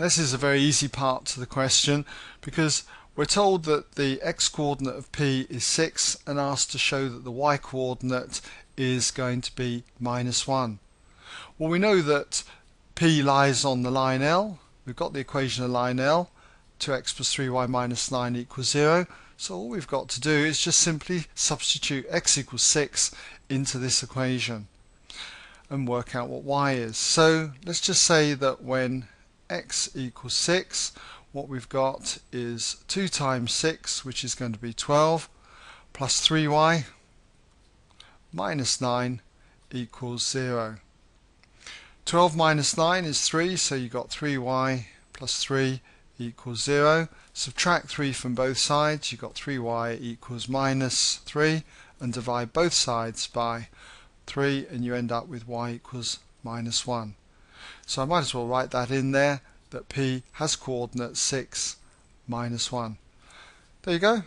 This is a very easy part to the question because we're told that the x-coordinate of p is 6 and asked to show that the y-coordinate is going to be minus 1. Well, we know that p lies on the line L. We've got the equation of line L. 2x plus 3y minus 9 equals 0. So all we've got to do is just simply substitute x equals 6 into this equation and work out what y is. So let's just say that when x equals 6, what we've got is 2 times 6, which is going to be 12, plus 3y minus 9 equals 0. 12 minus 9 is 3, so you've got 3y plus 3 equals 0. Subtract 3 from both sides, you've got 3y equals minus 3, and divide both sides by 3, and you end up with y equals minus 1. So I might as well write that in there, that p has coordinates 6, minus 1. There you go.